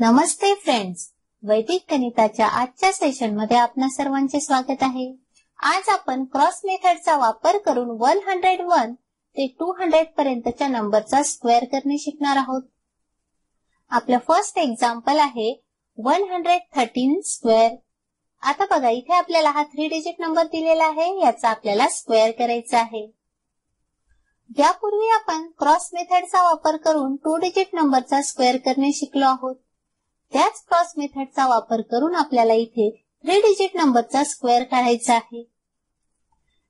नमस्ते friends वैदिक गणिताच्या आजच्या सेशनमध्ये आपणा सर्वांचे स्वागत आहे. आज आपण क्रॉस मेथडचा वापर करून वन हंड्रेड वन ते टू हंड्रेड पर्यंतच्या नंबरचा स्क्वेअर करणे शिकणार आहोत. आपलं फर्स्ट एक्झाम्पल आहे वन हंड्रेड थर्टीन स्क्वेअर आता बघा इथे आपल्याला हा थ्री डिजिट नंबर दिलेला आहे याचा आपल्याला स्क्वेअर करायचा आहे. यापूर्वी आपण क्रॉस मेथडचा वापर करून टू डिजिट नंबरचा स्क्वेअर करणे शिकलो आहोत. त्याच क्रॉस मेथडचा वापर करून आपल्याला इथे थ्री डिजिट नंबरचा स्क्वेअर काढायचा आहे.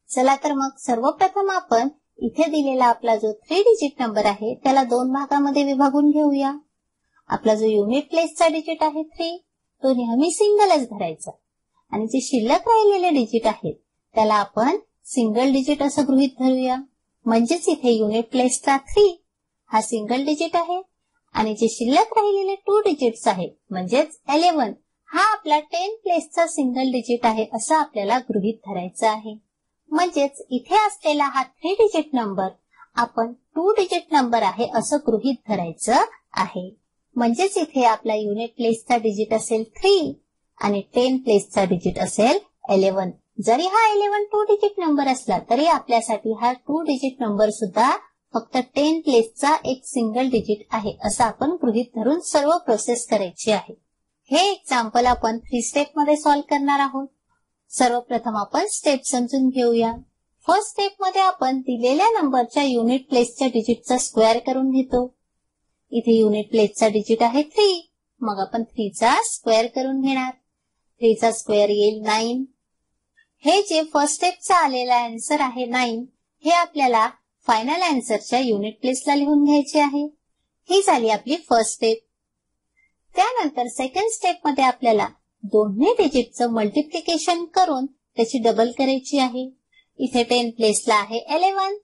चला तर मग सर्वप्रथम आपण इथे दिलेला आपला जो थ्री डिजिट नंबर आहे त्याला दोन भागामध्ये विभागून घेऊया. आपला जो युनिट प्लेसचा डिजिट आहे थ्री तो नेहमी सिंगलच धरायचा. आणि जे शिल्लक राहिलेले डिजिट आहेत त्याला आपण सिंगल डिजिट असं गृहित धरूया. म्हणजेच इथे युनिट प्लेसचा थ्री हा सिंगल डिजिट आहे. आणि जे शिल्लक राहिलेले टू डिजिट्स आहेत म्हणजेच एलेव्हन हा आपला टेन प्लेसचा सिंगल डिजिट आहे असं आपल्याला गृहित धरायचं आहे. म्हणजेच इथे असलेला हा थ्री डिजिट नंबर आपण टू डिजिट नंबर आहे असं गृहित धरायचं आहे. म्हणजेच इथे आपला युनिट प्लेसचा डिजिट असेल थ्री आणि टेन प्लेसचा डिजिट असेल एलेव्हन जरी हा इलेव्हन टू डिजिट नंबर असला तरी आपल्यासाठी हा टू डिजिट नंबर सुद्धा फक्त टेन प्लेसचा एक सिंगल डिजिट आहे असं आपण गृहित धरून सर्व प्रोसेस करायची आहे. हे एक्झाम्पल आपण थ्री स्टेपमध्ये सॉल्व्ह करणार आहोत. सर्वप्रथम आपण स्टेप समजून घेऊया. फर्स्ट स्टेपमध्ये आपण दिलेल्या नंबरच्या युनिट प्लेसच्या डिजिटचा स्क्वेअर करून घेतो. इथे युनिट प्लेसचा डिजिट आहे थ्री मग आपण थ्रीचा स्क्वेअर करून घेणार. थ्रीचा स्क्वेअर येईल नाईन हे जे फर्स्ट स्टेपचा आलेला आन्सर आहे नाईन हे आपल्याला फायनल आन्सरच्या युनिट प्लेसला लिहून घ्यायची आहे. ही झाली आपली फर्स्ट स्टेप त्यानंतर सेकंड स्टेपमध्ये आपल्याला दोन्ही डिजिटचं मल्टिप्लिकेशन करून त्याची डबल करायची आहे. इथे टेन प्लेसला आहे एलेव्हन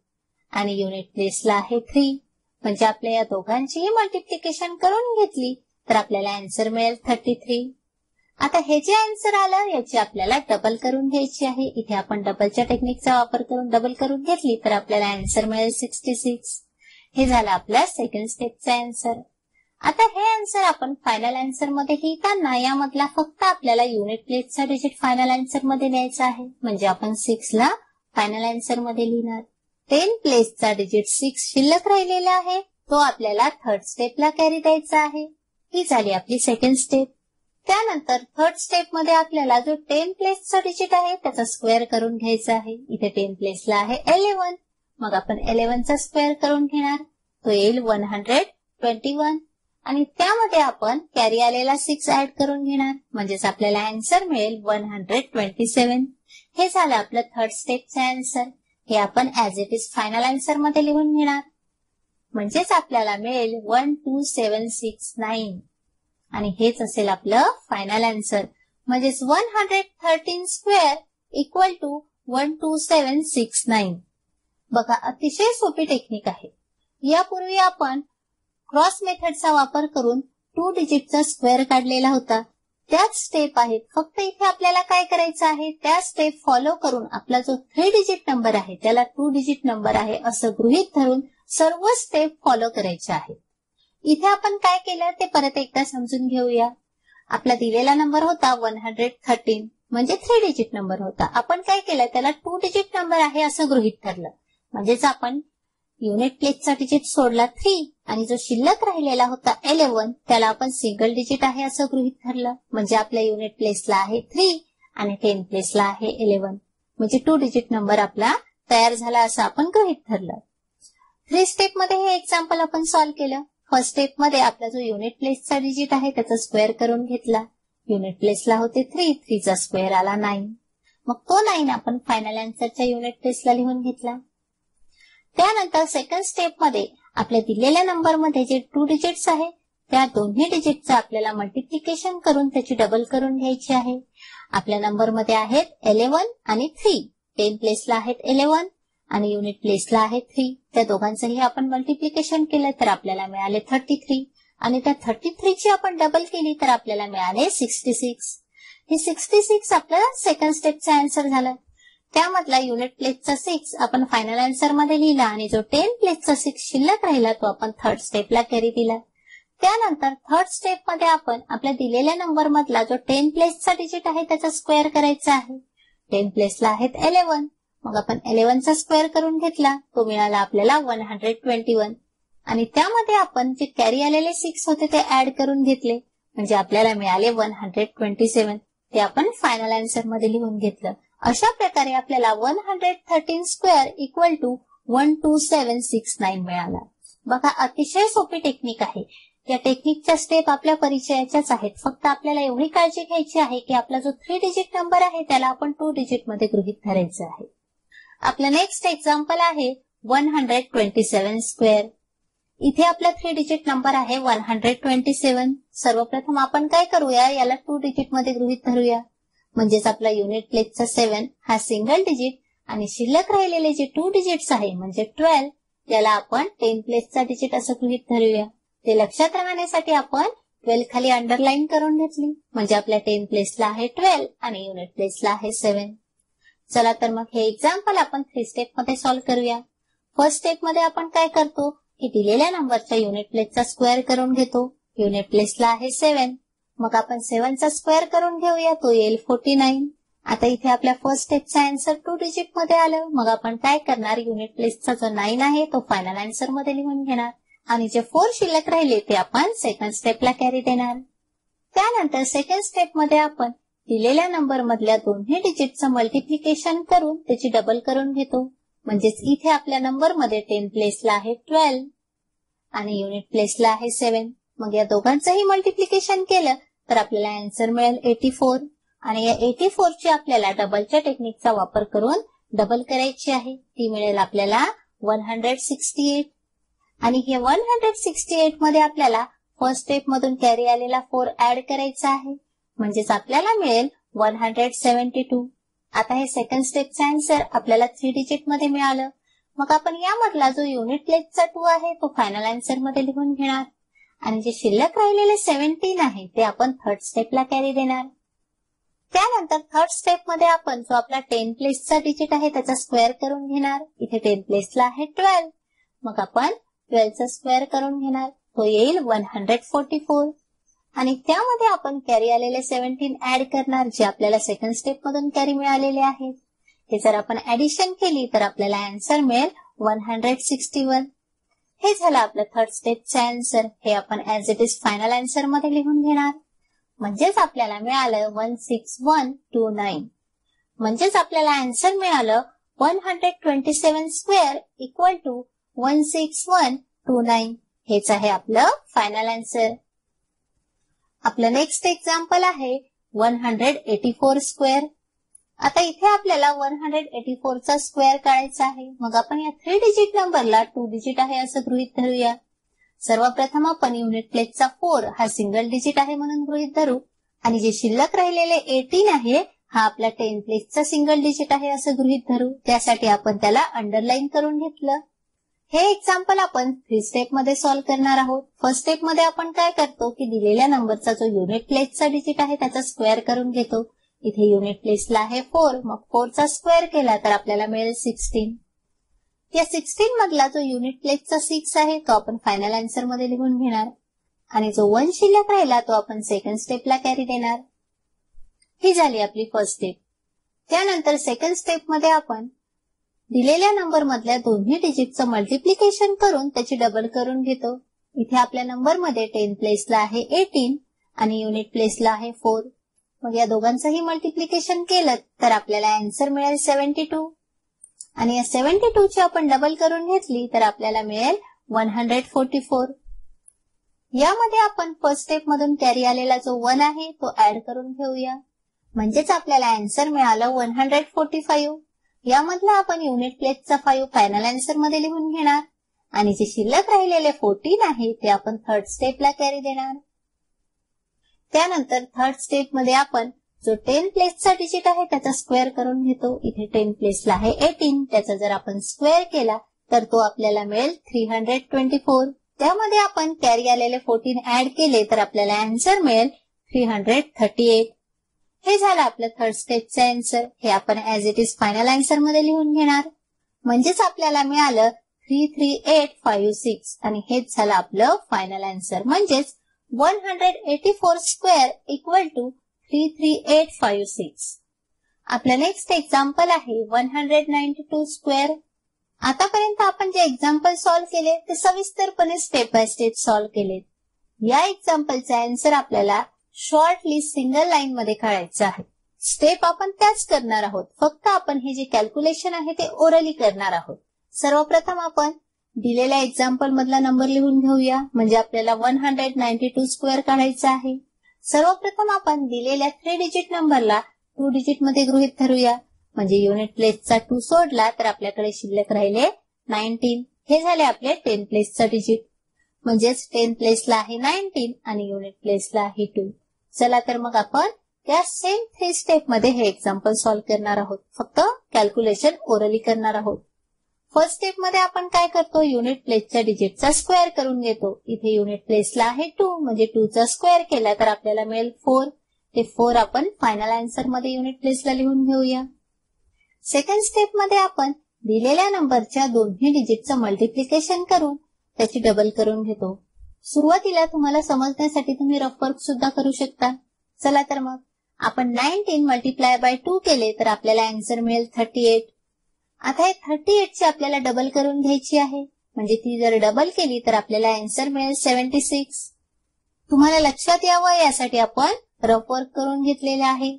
आणि युनिट प्लेसला आहे थ्री म्हणजे आपल्या या दोघांचीही मल्टिप्लिकेशन करून घेतली तर आपल्याला अँसर मिळेल थर्टी थ्री आता हे जे आन्सर आलं याची आपल्याला डबल करून घ्यायची आहे. इथे आपण डबलच्या टेक्निकचा वापर करून डबल करून घेतली तर आपल्याला आन्सर मिळेल सिक्स्टी सिक्स हे झालं आपल्या सेकंड स्टेपचा आन्सर आता हे आन्सर आपण फायनल आन्सरमध्ये लिहिताना यामधला फक्त आपल्याला युनिट प्लेसचा डिजिट फायनल आन्सरमध्ये न्यायचा आहे. म्हणजे आपण सिक्स ला फायनल आन्सरमध्ये लिहिणार. टेन प्लेसचा डिजिट सिक्स शिल्लक राहिलेला आहे. तो आपल्याला थर्ड स्टेपला कॅरी द्यायचा आहे. ही झाली आपली सेकंड स्टेप त्यानंतर थर्ड स्टेपमध्ये आपल्याला जो टेन प्लेसचा डिजिट आहे त्याचा स्क्वेअर करून घ्यायचा आहे. इथे टेन प्लेसला आहे एलेव्हन मग आपण एलेव्हनचा स्क्वेअर करून घेणार. तो येईल वन हंड्रेड ट्वेंटी वन आणि त्यामध्ये आपण कॅरी आलेला सिक्स ऍड करून घेणार. म्हणजेच आपल्याला अँसर मिळेल वन हंड्रेड ट्वेंटी सेव्हन हे झालं आपलं थर्ड स्टेपचं आन्सर हे आपण ऍज इट इज फायनल अँसरमध्ये लिहून घेणार. म्हणजेच आपल्याला मिळेल one two seven six nine आणि हेच असेल आपलं फायनल आन्सर म्हणजेच one hundred thirteen square equal to one two seven six nine बघा अतिशय सोपी टेक्निक आहे. यापूर्वी आपण क्रॉस मेथडचा वापर करून टू डिजिटचा स्क्वेअर काढलेला होता. त्याच स्टेप आहेत. फक्त इथे आपल्याला काय करायचं आहे? त्या स्टेप फॉलो करून आपला जो थ्री डिजिट नंबर आहे त्याला टू डिजिट नंबर आहे असं गृहित धरून सर्व स्टेप फॉलो करायचे आहेत. इथे आपण काय केलं ते परत एकदा समजून घेऊया. आपला दिलेला नंबर होता वन हंड्रेड थर्टीन म्हणजे थ्री डिजिट नंबर होता. आपण काय केलं त्याला टू डिजिट नंबर आहे असं गृहित ठरलं म्हणजेच आपण युनिट प्लेसचा डिजिट सोडला थ्री आणि जो शिल्लक राहिलेला होता एलेवन त्याला आपण सिंगल डिजिट आहे असं गृहित ठरलं म्हणजे आपल्या युनिट प्लेसला आहे थ्री आणि टेन प्लेसला आहे इलेव्हन म्हणजे टू डिजिट नंबर आपला तयार झाला असं आपण गृहित ठरलं थ्री स्टेपमध्ये हे एक्झाम्पल आपण सॉल्व्ह केलं. फर्स्ट स्टेपमध्ये आपला जो युनिट प्लेसचा डिजिट आहे त्याचा स्क्वेअर करून घेतला. युनिट प्लेसला होते थ्री थ्रीचा स्क्वेअर आला नाईन मग तो नाईन आपण फायनल आन्सरच्या युनिट प्लेसला लिहून घेतला. त्यानंतर सेकंड स्टेपमध्ये आपल्या दिलेल्या नंबरमध्ये जे टू डिजिट्स आहे त्या दोन्ही डिजिटचं आपल्याला मल्टिप्लिकेशन करून त्याची डबल करून घ्यायची आहे. आपल्या नंबरमध्ये आहेत इलेव्हन आणि थ्री टेन प्लेसला आहेत इलेव्हन आणि युनिट प्लेसला आहे थ्री त्या दोघांचंही आपण मल्टिप्लिकेशन केलं तर आपल्याला मिळाले थर्टी थ्री आणि त्या थर्टी थ्रीची आपण डबल केली तर आपल्याला मिळाले सिक्स्टी सिक्स हे सिक्स्टी सिक्स आपल्याला सेकंड स्टेपचा आन्सर झालं. त्यामधला युनिट प्लेसचा सिक्स आपण फायनल आन्सरमध्ये लिहिला आणि जो टेन प्लेसचा सिक्स शिल्लक राहिला तो आपण थर्ड स्टेपला कॅरी दिला. त्यानंतर थर्ड स्टेपमध्ये आपण आपल्या दिलेल्या नंबर मधला जो टेन प्लेसचा डिजिट आहे त्याचा स्क्वेअर करायचा आहे. टेन प्लेसला आहेत इलेव्हन मग आपण इलेव्हनचा स्क्वेअर करून घेतला. तो मिळाला आपल्याला वन हंड्रेड ट्वेंटी वन आणि त्यामध्ये आपण जे कॅरी आलेले सिक्स होते ते ऍड करून घेतले. म्हणजे आपल्याला मिळाले वन हंड्रेड ट्वेंटी सेव्हन ते आपण फायनल आन्सरमध्ये लिहून घेतलं. अशा प्रकारे आपल्याला one hundred thirteen square equal to one two seven six nine मिळाला. बघा अतिशय सोपी टेक्निक आहे. या टेक्निकच्या स्टेप आपल्या परिचयाच्याच आहेत. फक्त आपल्याला एवढी काळजी घ्यायची आहे की आपला जो थ्री डिजिट नंबर आहे त्याला आपण टू डिजिटमध्ये गृहित धरायचा आहे. आपलं नेक्स्ट एक्झाम्पल आहे one hundred twenty seven square इथे आपला थ्री डिजिट नंबर आहे वन हंड्रेड ट्वेंटी सेव्हन सर्वप्रथम आपण काय करूया? याला टू डिजिटमध्ये गृहित धरूया. म्हणजेच आपला युनिट प्लेसचा सेव्हन हा सिंगल डिजिट आणि शिल्लक राहिलेले जे टू डिजिट्स आहे म्हणजे ट्वेल्व याला आपण टेन प्लेसचा डिजिट असं गृहित धरूया. ते लक्षात राहण्यासाठी आपण ट्वेल्व खाली अंडरलाईन करून घेतली. म्हणजे आपल्या टेन प्लेसला आहे ट्वेल्व आणि युनिट प्लेसला आहे सेव्हन चला तर मग हे एक्झाम्पल आपण थ्री स्टेपमध्ये सॉल्व्ह करूया. फर्स्ट स्टेपमध्ये आपण काय करतो? की दिलेल्या नंबरच्या युनिट प्लेसचा स्क्वेअर करून घेतो. युनिट प्लेसला आहे सेव्हन मग आपण सेव्हनचा स्क्वेअर करून घेऊया. तो येईल फोर्टी नाईन आता इथे आपल्या फर्स्ट स्टेपचा आन्सर टू डिजिटमध्ये आलं. मग आपण काय करणार? युनिट प्लेसचा जो नाईन आहे तो फायनल अँसरमध्ये लिहून घेणार. आणि जे फोर शिल्लक राहिले ते आपण सेकंड स्टेपला कॅरी देणार. त्यानंतर सेकंड स्टेपमध्ये आपण दिलेल्या नंबर मधल्या दोन्ही डिजिटचं मल्टिप्लिकेशन करून त्याची डबल करून घेतो. म्हणजेच इथे आपल्या नंबरमध्ये टेन प्लेसला आहे ट्वेल्व आणि युनिट प्लेसला आहे सेव्हन मग या दोघांचंही मल्टिप्लिकेशन केलं तर आपल्याला अन्सर मिळेल एटी फोर आणि या एटी फोर ची आपल्याला डबलच्या टेक्निकचा वापर करून डबल करायची आहे. ती मिळेल आपल्याला वन हंड्रेड सिक्स्टी एट आणि हे वन हंड्रेड सिक्स्टी एटमध्ये आपल्याला फर्स्ट स्टेप मधून कॅरी आलेला फोर ऍड करायचा आहे. म्हणजेच आपल्याला मिळेल वन हंड्रेड सेव्हन्टी टू आता हे सेकंड स्टेपचं आन्सर आपल्याला थ्री डिजिटमध्ये मिळालं. मग आपण यामधला जो युनिट प्लेसचा टू आहे तो फायनल आन्सरमध्ये लिहून घेणार. आणि जे शिल्लक राहिलेले सेव्हन्टीन आहे ते आपण थर्ड स्टेपला कॅरी देणार. त्यानंतर थर्ड स्टेपमध्ये आपण जो आपला टेन प्लेसचा डिजिट आहे त्याचा स्क्वेअर करून घेणार. इथे टेन प्लेसला आहे ट्वेल्व मग आपण ट्वेल्वचा स्क्वेअर करून घेणार. तो येईल वन हंड्रेड फोर्टी फोर आणि त्यामध्ये आपण कॅरी आलेले सेव्हन्टीन ऍड करणार जे आपल्याला सेकंड स्टेप मधून कॅरी मिळालेले आहेत. हे जर आपण ऍडिशन केली तर आपल्याला आन्सर मिळेल वन हंड्रेड सिक्स्टी वन हे झालं आपलं थर्ड स्टेपचं आन्सर हे आपण ऍज इट इज फायनल अँसरमध्ये लिहून घेणार. म्हणजेच आपल्याला मिळालं one six one two nine म्हणजेच आपल्याला अँसर मिळालं one hundred twenty seven square equal to one six one two nine हेच आहे आपलं फायनल आन्सर आपलं नेक्स्ट एक्झाम्पल आहे one hundred eighty four square आता इथे आपल्याला वन हंड्रेड एटी फोरचा स्क्वेअर काढायचा आहे. मग आपण या थ्री डिजिट नंबरला टू डिजिट आहे असं गृहित धरूया. सर्वप्रथम आपण युनिट प्लेसचा फोर हा सिंगल डिजिट आहे म्हणून गृहित धरू. आणि जे शिल्लक राहिलेले एटीन आहे हा आपला टेन प्लेसचा सिंगल डिजिट आहे असं गृहित धरू. त्यासाठी आपण त्याला अंडरलाईन करून घेतलं. हे एक्झाम्पल आपण थ्री स्टेपमध्ये सॉल्व्ह करणार आहोत. फर्स्ट स्टेपमध्ये आपण काय करतो की दिलेल्या नंबरचा जो युनिट प्लेसचा डिजिट आहे त्याचा स्क्वेअर करून घेतो. इथे युनिट प्लेसला आहे फोर मग फोरचा स्क्वेअर केला तर आपल्याला मिळेल सिक्स्टीन या सिक्स्टीन मधला जो युनिट प्लेसचा सिक्स आहे तो आपण फायनल आन्सरमध्ये लिहून घेणार. आणि जो वन शिल्लक राहिला तो आपण सेकंड स्टेपला कॅरी देणार. ही झाली आपली फर्स्ट स्टेप त्यानंतर सेकंड स्टेपमध्ये आपण दिलेल्या नंबर मधल्या दोन्ही डिजिटचं मल्टिप्लिकेशन करून त्याची डबल करून घेतो. इथे आपल्या नंबरमध्ये टेन प्लेसला आहे एटीन आणि युनिट प्लेसला आहे फोर मग या दोघांचंही मल्टिप्लिकेशन केलं तर आपल्याला अँसर मिळेल सेव्हन्टी टू आणि या सेव्हन्टी टू ची आपण डबल करून घेतली तर आपल्याला मिळेल वन हंड्रेड फोर्टी फोर यामध्ये आपण फर्स्ट स्टेप मधून कॅरी आलेला जो वन आहे तो ऍड करून घेऊया. म्हणजेच आपल्याला अँसर मिळालं वन हंड्रेड फोर्टी फाईव्ह यामधला आपण युनिट प्लेसचा फाईव्ह फायनल आन्सरमध्ये लिहून घेणार. आणि जे शिल्लक राहिलेले फोर्टीन आहे ते आपण थर्ड स्टेपला कॅरी देणार. त्यानंतर थर्ड स्टेपमध्ये आपण जो टेन प्लेसचा डिजिट आहे त्याचा स्क्वेअर करून घेतो. इथे टेन प्लेसला आहे एटीन त्याचा जर आपण स्क्वेअर केला तर तो आपल्याला मिळेल थ्री हंड्रेड ट्वेंटी फोर त्यामध्ये आपण कॅरी आलेले फोर्टीन ऍड केले तर आपल्याला आन्सर मिळेल थ्री हंड्रेड थर्टी एट हे झालं आपलं थर्ड स्टेपचं आन्सर हे आपण ऍज इट इज फायनल आन्सरमध्ये लिहून घेणार. म्हणजेच आपल्याला मिळालं three three eight five six आणि हेच झालं आपलं फायनल अँसर म्हणजेच one hundred eighty four square equal to three three eight five six आपलं नेक्स्ट एक्झाम्पल आहे one hundred ninety two square आतापर्यंत आपण जे एक्झाम्पल सॉल्व्ह केले ते सविस्तरपणे स्टेप बाय स्टेप सॉल्व्ह केले. या एक्झाम्पलचा आन्सर आपल्याला शॉर्ट लिस्ट सिंगल लाईन मध्ये काढायचं आहे. स्टेप आपण त्याच करणार आहोत. फक्त आपण हे जे कॅल्क्युलेशन आहे ते ओरली करणार आहोत. सर्वप्रथम आपण दिलेल्या एक्झाम्पल मधला नंबर लिहून घेऊया. म्हणजे आपल्याला one hundred ninety two square काढायचा आहे. सर्वप्रथम आपण दिलेल्या थ्री डिजिट नंबरला टू डिजिटमध्ये गृहित धरूया. म्हणजे युनिट प्लेसचा टू सोडला तर आपल्याकडे शिल्लक राहिले नाईन्टीन हे झाले आपले टेन प्लेसचा डिजिट म्हणजेच टेन प्लेसला आहे नाईन्टीन आणि युनिट प्लेसला आहे टू चला तर मग आपण त्या सेम थ्री स्टेपमध्ये हे एक्झाम्पल सॉल्व्ह करणार आहोत. फक्त कॅल्क्युलेशन ओरली करणार आहोत. फर्स्ट स्टेपमध्ये आपण काय करतो? युनिट प्लेसच्या डिजिटचा स्क्वेअर करून घेतो. इथे युनिट प्लेसला आहे टू म्हणजे टू चा स्क्वेअर केला तर आपल्याला मिळेल फोर ते फोर आपण फायनल आन्सरमध्ये युनिट प्लेसला लिहून घेऊया. सेकंड स्टेपमध्ये आपण दिलेल्या नंबरच्या दोन्ही डिजिटचं मल्टिप्लिकेशन करून त्याची डबल करून घेतो. सुरुवातीला तुम्हाला समजण्यासाठी तुम्ही रफ वर्क सुद्धा करू शकता. चला तर मग आपण नाईन्टीन मल्टिप्लाय बाय टू केले तर आपल्याला अँसर मिळेल थर्टी एट आता हे थर्टी एट ची आपल्याला डबल करून घ्यायची आहे. म्हणजे ती जर डबल केली तर आपल्याला अँसर मिळेल सेव्हन्टी सिक्स तुम्हाला लक्षात यावं यासाठी आपण रफ वर्क करून घेतलेले आहे.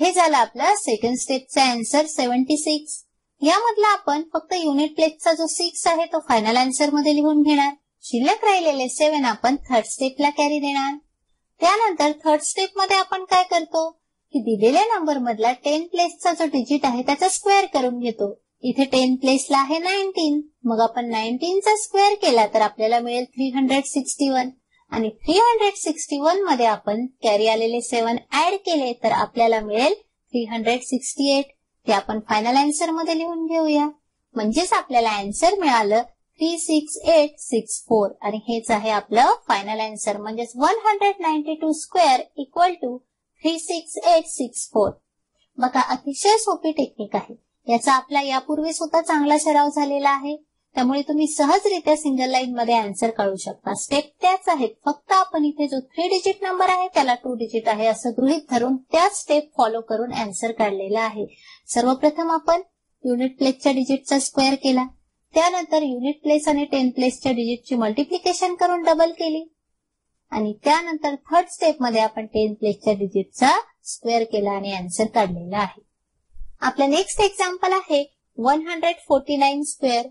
हे झालं आपलं सेकंड स्टेपचा अँसर सेव्हन्टी सिक्स यामधला आपण फक्त युनिट प्लेसचा जो सिक्स आहे तो फायनल अँसरमध्ये लिहून घेणार. शिल्लक राहिलेले सेव्हन आपण थर्ड स्टेपला कॅरी देणार. त्यानंतर थर्ड स्टेपमध्ये आपण काय करतो? की दिलेल्या नंबर मधला टेन प्लेसचा जो डिजिट आहे त्याचा स्क्वेअर करून घेतो. इथे टेन प्लेसला आहे नाईन्टीन मग आपण नाईन्टीनचा स्क्वेअर केला तर आपल्याला मिळेल थ्री हंड्रेड सिक्स्टी वन आणि थ्री हंड्रेड सिक्स्टी वनमध्ये आपण कॅरी आलेले सेवन ऍड केले तर आपल्याला मिळेल थ्री हंड्रेड सिक्स्टी एट ते आपण फायनल आन्सरमध्ये लिहून घेऊया. म्हणजेच आपल्याला आन्सर मिळालं three six eight six four आणि हेच आहे आपलं फायनल आन्सर म्हणजेच one hundred ninety two square equal to three six eight six four बघा अतिशय सोपी टेक्निक आहे. याचा आपला यापूर्वी सुद्धा चांगला सराव झालेला आहे. त्यामुळे तुम्ही सहजरित्या सिंगल लाईन मध्ये आन्सर काढू शकता. स्टेप त्याच आहेत. फक्त आपण इथे जो थ्री डिजिट नंबर आहे त्याला टू डिजिट आहे असं गृहित धरून त्याच स्टेप फॉलो करून आन्सर काढलेला आहे. सर्वप्रथम आपण युनिट प्लेसच्या डिजिटचा स्क्वेअर केला. त्यानंतर युनिट प्लेस आणि टेन प्लेसच्या डिजिटची मल्टिप्लिकेशन करून डबल केली. आणि त्यानंतर थर्ड स्टेपमध्ये आपण टेन प्लेसच्या डिजिटचा स्क्वेअर केला आणि आन्सर काढलेला आहे. आपलं नेक्स्ट एक्झाम्पल आहे one hundred forty nine square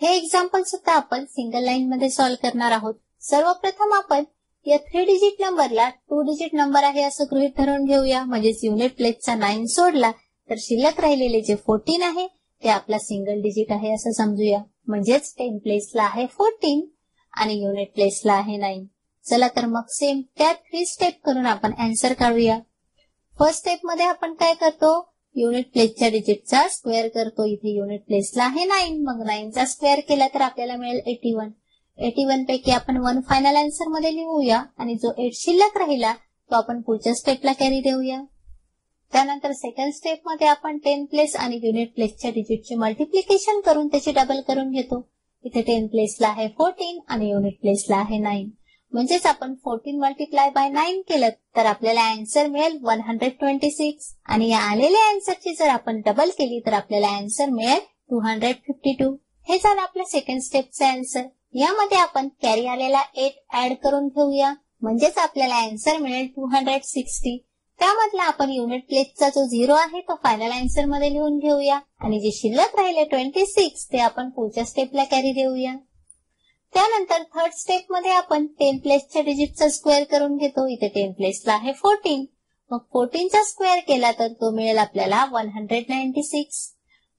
हे एक्झाम्पल सुद्धा आपण सिंगल लाईन मध्ये सॉल्व्ह करणार आहोत. सर्वप्रथम आपण या थ्री डिजिट नंबरला टू डिजिट नंबर आहे असं गृहित धरून घेऊया. म्हणजेच युनिट प्लेसचा नाईन सोडला तर शिल्लक राहिलेले जे फोर्टीन आहे ते आपला सिंगल डिजिट आहे असं समजूया. म्हणजेच टेन प्लेसला आहे फोर्टीन आणि युनिट प्लेसला आहे नाईन चला तर मग सेम त्या थ्री स्टेप करून आपण अन्सर काढूया. फर्स्ट स्टेपमध्ये आपण काय करतो? युनिट प्लेसच्या डिजिटचा स्क्वेअर करतो. इथे युनिट प्लेसला आहे नाईन मग नाईनचा स्क्वेअर केला तर आपल्याला मिळेल एटी वन एटी वन पैकी आपण वन फायनल आन्सरमध्ये लिहूया आणि जो एट शिल्लक राहिला तो आपण पुढच्या स्टेपला कॅरी देऊया. त्यानंतर सेकंड स्टेपमध्ये आपण टेन प्लेस आणि युनिट प्लेसच्या डिजिटचे मल्टिप्लिकेशन करून त्याची डबल करून घेतो. इथे टेन प्लेसला आहे फोर्टीन आणि युनिट प्लेसला आहे नाईन म्हणजेच आपण फोर्टीन मल्टिप्लाय बाय नाईन केलं तर आपल्याला अँसर मिळेल वन हंड्रेड ट्वेंटी सिक्स आणि या आलेल्या अँसरची जर आपण डबल केली तर आपल्याला अँसर मिळेल टू हंड्रेड फिफ्टी टू हे झालं आपल्या सेकंड स्टेपचं आन्सर यामध्ये आपण कॅरी आलेला एट ऍड करून घेऊया. म्हणजेच आपल्याला अँसर मिळेल टू हंड्रेड सिक्स्टी त्यामधला आपण युनिट प्लेसचा जो झिरो आहे तो फायनल आन्सरमध्ये लिहून घेऊया. आणि जे शिल्लक राहिले ट्वेंटी सिक्स ते आपण पुढच्या स्टेपला कॅरी देऊया. त्यानंतर थर्ड स्टेपमध्ये आपण टेन प्लेसच्या डिजिटचा स्क्वेअर करून घेतो. इथे टेन प्लेसला आहे फोर्टीन मग फोर्टीनचा स्क्वेअर केला तर तो मिळेल आपल्याला वन हंड्रेड नाईन्टी सिक्स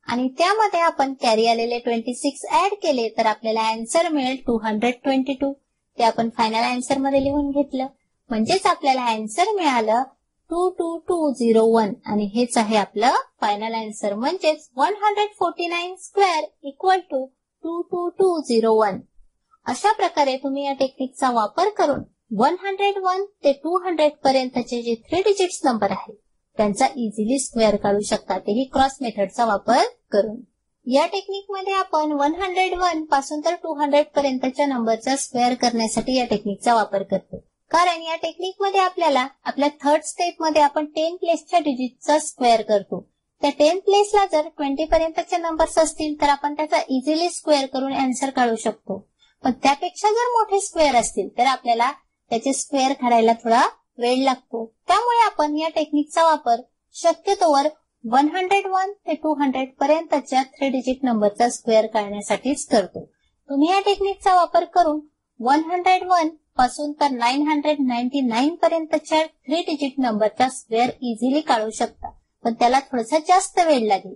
आणि त्यामध्ये आपण कॅरी आलेले ट्वेंटी सिक्स ऍड केले तर आपल्याला आन्सर मिळेल टू हंड्रेड ट्वेंटी टू ते आपण फायनल आन्सरमध्ये लिहून घेतलं. म्हणजेच आपल्याला आन्सर मिळालं two two two zero one आणि हेच आहे आपलं फायनल आन्सर म्हणजेच one hundred forty nine square equal to two two two zero one अशा प्रकारे तुम्ही या टेक्निकचा वापर करून वन हंड्रेड वन ते टू हंड्रेड पर्यंतचे जे थ्री डिजिट्स नंबर आहेत त्यांचा इझिली स्क्वेअर काढू शकता. तेही क्रॉस मेथडचा वापर करून. या टेक्निकमध्ये आपण वन हंड्रेड वनपासून तर टू हंड्रेड पर्यंतच्या नंबरचा स्क्वेअर करण्यासाठी या टेक्निकचा वापर करतो. कारण या टेक्निकमध्ये आपल्याला आपल्या थर्ड स्टेपमध्ये आपण टेन प्लेसच्या डिजिटचा स्क्वेअर करतो. त्या टेन प्लेसला जर ट्वेंटी पर्यंतचे नंबर्स असतील तर आपण त्याचा इझिली स्क्वेअर करून अँसर काढू शकतो. पण त्यापेक्षा जर मोठे स्क्वेअर असतील तर आपल्याला त्याचे स्क्वेअर काढायला थोडा वेळ लागतो. त्यामुळे आपण या टेक्निकचा वापर शक्यतोवर वन हंड्रेड वन ते टू हंड्रेड पर्यंतच्या थ्री डिजिट नंबरचा स्क्वेअर काढण्यासाठीच करतो. तुम्ही या टेक्निकचा वापर करून वन हंड्रेड वन पासून तर नाईन हंड्रेड नाईन्टी नाईन पर्यंतच्या थ्री डिजिट नंबरचा स्क्वेअर इझिली काढू शकता. पण त्याला थोडासा जास्त वेळ लागेल.